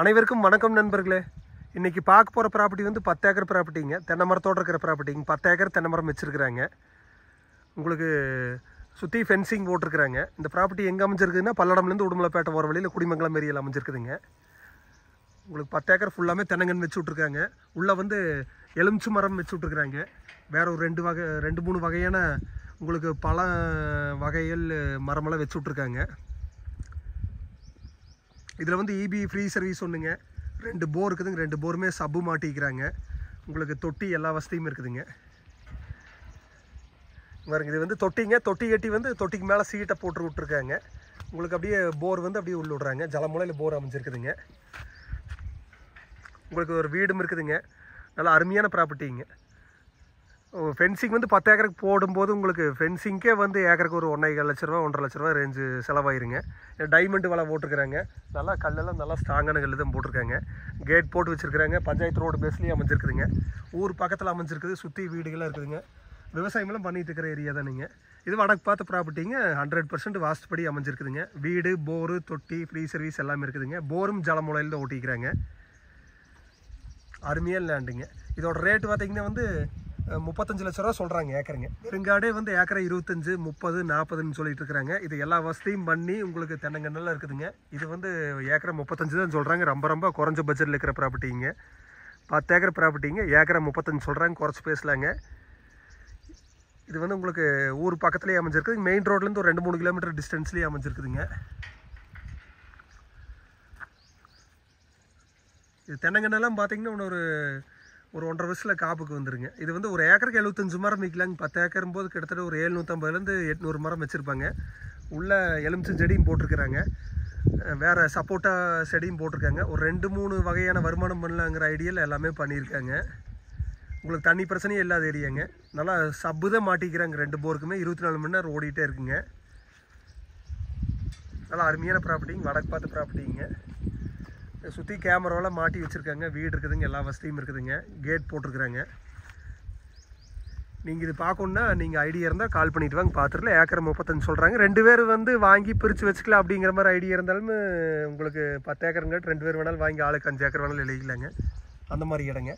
அனைவருக்கும் வணக்கம் நண்பர்களே. இன்றைக்கி பார்க்க போகிற ப்ராப்பர்ட்டி வந்து பத்து ஏக்கர் ப்ராப்பர்ட்டிங்க தென்னை மரத்தோடு இருக்கிற ப்ராப்பர்ட்டிங்க பத்து ஏக்கர் தென்னை மரம் வச்சுருக்குறாங்க. உங்களுக்கு சுற்றி ஃபென்சிங் போட்டிருக்கிறாங்க. இந்த ப்ராப்பர்ட்டி எங்கே அமைஞ்சிருக்குதுன்னா பல்லடம்லேருந்து உடுமலைப்பேட்டை போகிற வழியில் குடிமங்கலம் ஏரியாவில் அமைஞ்சிருக்குதுங்க. உங்களுக்கு பத்து ஏக்கர் ஃபுல்லாமே தென்னங்கன்று வச்சு விட்ருக்காங்க உள்ளே வந்து எலுமிச்சு மரம் வச்சு விட்ருக்குறாங்க வேறு ஒரு ரெண்டு வகை ரெண்டு மூணு வகையான உங்களுக்கு பல வகைகள் மரமெல்லாம் வச்சு விட்ருக்காங்க இதில் வந்து இபி ஃப்ரீ சர்வீஸ் ஒன்றுங்க ரெண்டு போர் இருக்குதுங்க. ரெண்டு போருமே சப்பு மாட்டிக்கிறாங்க. உங்களுக்கு தொட்டி எல்லா வசதியும் இருக்குதுங்க. பாருங்க இது வந்து தொட்டிங்க. தொட்டி கட்டி வந்து தொட்டிக்கு மேலே சீட்டை போட்டு விட்ருக்காங்க உங்களுக்கு அப்படியே போர் வந்து அப்படியே உள்ள விட்றாங்க. ஜலமுலையில் போர் அமைஞ்சிருக்குதுங்க. உங்களுக்கு ஒரு வீடும் இருக்குதுங்க. நல்லா அருமையான ப்ராப்பர்ட்டிங்க ஃபென்சிங் வந்து பத்து ஏக்கருக்கு போடும்போது உங்களுக்கு ஃபென்சிங்கே வந்து ஏக்கருக்கு ஒரு ஒன்றரை லட்ச ரூபா ஒன்றரை லட்ச ரூபா ரேஞ்சு செலவாயிருங்க. டைமண்ட் வலை போட்டிருக்கிறாங்க. நல்லா கல்லெல்லாம் நல்லா ஸ்ட்ராங்கான கல் தான் போட்டிருக்காங்க. கேட் போட்டு வச்சுருக்குறாங்க. பஞ்சாயத்து ரோடு பேஸ்லேயே அமைஞ்சிருக்குதுங்க. ஊர் பக்கத்தில் அமைஞ்சிருக்குது. சுற்றி வீடுகளாக இருக்குதுங்க. விவசாயமெல்லாம் பண்ணிகிட்டு இருக்கிற ஏரியா தானுங்க இது வடக்கு பார்த்த ப்ராப்பர்ட்டிங்க ஹண்ட்ரட் பர்சன்ட் வாஸ்துப்படி அமைஞ்சிருக்குதுங்க. வீடு போரு தொட்டி ஃப்ரீ சர்வீஸ் எல்லாமே இருக்குதுங்க. போரும் ஜலமுலையில் தான் ஓட்டிக்கிறாங்க. அருமையாக லேண்டுங்க இதோட ரேட்டு பார்த்தீங்கன்னா வந்து முப்பத்தஞ்சு லட்ச ரூபா சொல்கிறாங்க ஏக்கருங்க. பெருங்காடே வந்து ஏக்கரை இருபத்தஞ்சு முப்பது நாற்பதுன்னு சொல்லிட்டு இருக்கிறாங்க. இது எல்லா வசதியும் பண்ணி உங்களுக்கு தென்னங்கன்னெல்லாம் இருக்குதுங்க. இது வந்து ஏக்கரை முப்பத்தஞ்சு தான் சொல்கிறாங்க ரொம்ப ரொம்ப குறைஞ்ச பட்ஜெட்டில் இருக்கிற ப்ராப்பர்ட்டிங்க பத்து ஏக்கர் ப்ராப்பர்ட்டிங்க ஏக்கரை முப்பத்தஞ்சு சொல்கிறாங்க குறைச்சி பேசலாங்க. இது வந்து உங்களுக்கு ஊர் பக்கத்துலேயே அமைஞ்சிருக்குது. மெயின் ரோட்லேருந்து ஒரு ரெண்டு மூணு கிலோமீட்டர் டிஸ்டன்ஸ்லேயே அமைஞ்சிருக்குதுங்க. இது தென்னங்கன்னெல்லாம் பார்த்தீங்கன்னா ஒரு ஒரு ஒன்றரை வருஷத்தில் காப்புக்கு வந்துருங்க. இது வந்து ஒரு ஏக்கருக்கு எழுபத்தஞ்சு மரம் விற்கலாங்க பத்து ஏக்கரும் போது கிட்டத்தட்ட ஒரு ஏழ்நூற்றம்பதுலேருந்து எட்நூறு மரம் வச்சுருப்பாங்க. உள்ளே எலுமிச்சம் செடியும் போட்டிருக்கிறாங்க. வேறு சப்போட்டா செடியும் போட்டிருக்காங்க. ஒரு ரெண்டு மூணு வகையான வருமானம் பண்ணலாங்கிற ஐடியாவில் எல்லாமே பண்ணியிருக்காங்க. உங்களுக்கு தண்ணி பிரச்சனையும் இல்லாத ஏரியாங்க. நல்லா சப்பு தான் மாட்டிக்கிறாங்க ரெண்டு போருக்குமே. இருபத்தி நாலு மணி நேரம் ஓடிட்டே இருக்குங்க. நல்லா அருமையான ப்ராப்பர்ட்டிங்க வடக்கு பார்த்த ப்ராப்பர்ட்டிங்க சுற்றி கேமராவெல்லாம் மாட்டி வச்சுருக்காங்க. வீடு இருக்குதுங்க எல்லா வசதியும் இருக்குதுங்க. கேட் போட்டிருக்குறாங்க. நீங்கள் இது பார்க்கணுன்னா நீங்கள் ஐடியா இருந்தால் கால் பண்ணிட்டு வாங்க. பார்த்துருல ஏக்கர் முப்பத்தஞ்சு சொல்கிறாங்க ரெண்டு பேர் வந்து வாங்கி பிரித்து வச்சுக்கலாம் அப்படிங்கிற மாதிரி ஐடியா இருந்தாலும் உங்களுக்கு பத்து ஏக்கருங்காட்டி ரெண்டு பேர் வேணாலும் வாங்கி ஆளுக்கு அஞ்சு ஏக்கர் வேணாலும் எழுதிக்கலாங்க. அந்த மாதிரி இடங்க.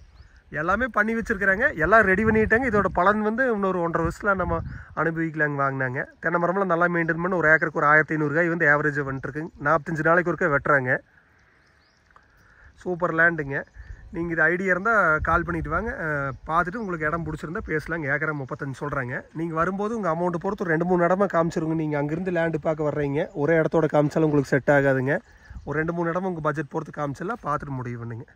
எல்லாமே பண்ணி வச்சுருக்குறாங்க. எல்லாம் ரெடி பண்ணிட்டாங்க. இதோட பலன் வந்து இன்னொரு ஒன்றரை வருஷத்தில் நம்ம அனுபவிக்கலாங்க வாங்கினாங்க. தென்னை மரம்லாம் நல்லா மெயின்டைன் பண்ணி ஒரு ஏக்கருக்கு ஒரு ஆயிரத்தி ஐநூறுரூவாய் வந்து ஆவரேஜாக வந்துட்டுருக்குங்க நாற்பத்தஞ்சு நாளைக்கு ஒருக்கா வெட்டுறாங்க. சூப்பர் லேண்டுங்க. நீங்கள் இது ஐடியா இருந்தால் கால் பண்ணிட்டு வாங்க. பார்த்துட்டு உங்களுக்கு இடம் பிடிச்சிருந்தா பேசலாங்க. ஏக்கரை முப்பத்தஞ்சு சொல்கிறாங்க நீங்கள் வரும்போது உங்கள் அமௌண்ட்டு பொறுத்து ஒரு ரெண்டு மூணு இடமா காமிச்சிருங்க. நீங்கள் அங்கேருந்து லேண்டு பார்க்க வர்றீங்க. ஒரே இடத்தோட காமிச்சாலும் உங்களுக்கு செட் ஆகாதுங்க. ஒரு ரெண்டு மூணு இடமா உங்கள் பட்ஜெட் பொறுத்து காமிச்சலாம் பார்த்துட்டு முடிவு பண்ணுங்கள்